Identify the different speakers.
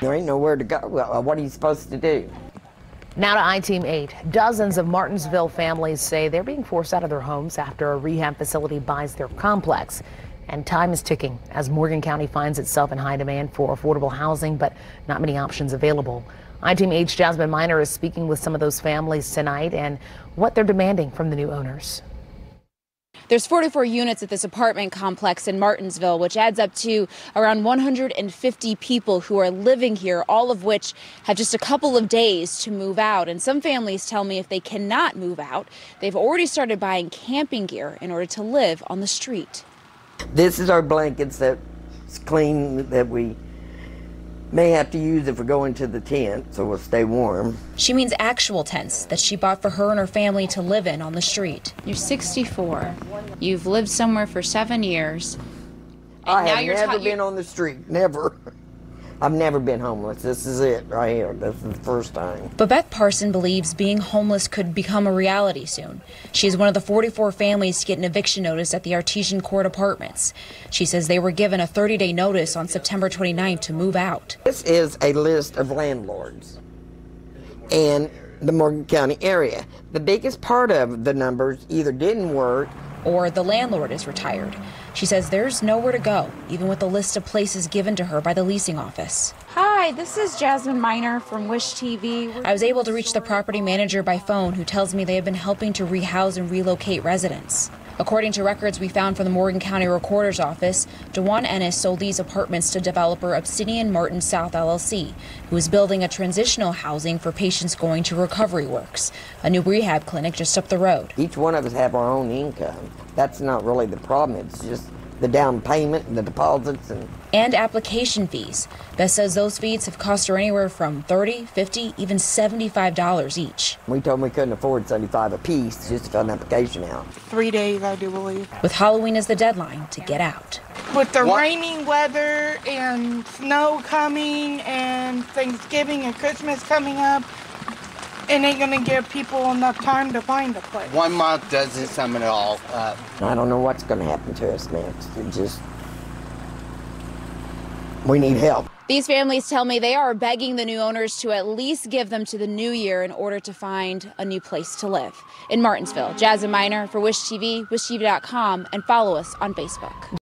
Speaker 1: There ain't nowhere to go. Well, uh, what are you supposed to do?
Speaker 2: Now to I-Team 8. Dozens of Martinsville families say they're being forced out of their homes after a rehab facility buys their complex. And time is ticking as Morgan County finds itself in high demand for affordable housing, but not many options available. I-Team 8's Jasmine Miner is speaking with some of those families tonight and what they're demanding from the new owners.
Speaker 3: There's 44 units at this apartment complex in Martinsville, which adds up to around 150 people who are living here, all of which have just a couple of days to move out. And some families tell me if they cannot move out, they've already started buying camping gear in order to live on the street.
Speaker 1: This is our blankets that's clean that we may have to use if we go into the tent so we'll stay warm.
Speaker 3: She means actual tents that she bought for her and her family to live in on the street.
Speaker 4: You're 64. You've lived somewhere for seven years.
Speaker 1: I have never been on the street. Never. I've never been homeless. This is it right here. This is the first time.
Speaker 3: But Beth Parson believes being homeless could become a reality soon. She is one of the 44 families to get an eviction notice at the Artesian Court Apartments. She says they were given a 30 day notice on September 29th to move out.
Speaker 1: This is a list of landlords in the Morgan County area. The biggest part of the numbers either didn't work
Speaker 3: or the landlord is retired. She says there's nowhere to go, even with the list of places given to her by the leasing office.
Speaker 4: Hi, this is Jasmine Miner from Wish TV.
Speaker 3: I was able to reach the property manager by phone, who tells me they have been helping to rehouse and relocate residents. According to records we found from the Morgan County Recorder's Office, Dewan Ennis sold these apartments to developer Obsidian Martin South LLC, who is building a transitional housing for patients going to Recovery Works, a new rehab clinic just up the road.
Speaker 1: Each one of us have our own income. That's not really the problem. It's just the down payment and the deposits and
Speaker 3: and application fees. Beth says those fees have cost her anywhere from 30, 50, even $75 each.
Speaker 1: We told them we couldn't afford 75 a piece just to fill an application out.
Speaker 5: Three days, I do believe.
Speaker 3: With Halloween as the deadline to get out.
Speaker 5: With the what? raining weather and snow coming and Thanksgiving and Christmas coming up, it ain't gonna give people enough time to find a place.
Speaker 6: One month doesn't sum it all up.
Speaker 1: I don't know what's gonna happen to us next. It just we need help.
Speaker 3: These families tell me they are begging the new owners to at least give them to the new year in order to find a new place to live. In Martinsville, Jasmine Miner for Wish TV, wishtv.com, and follow us on Facebook.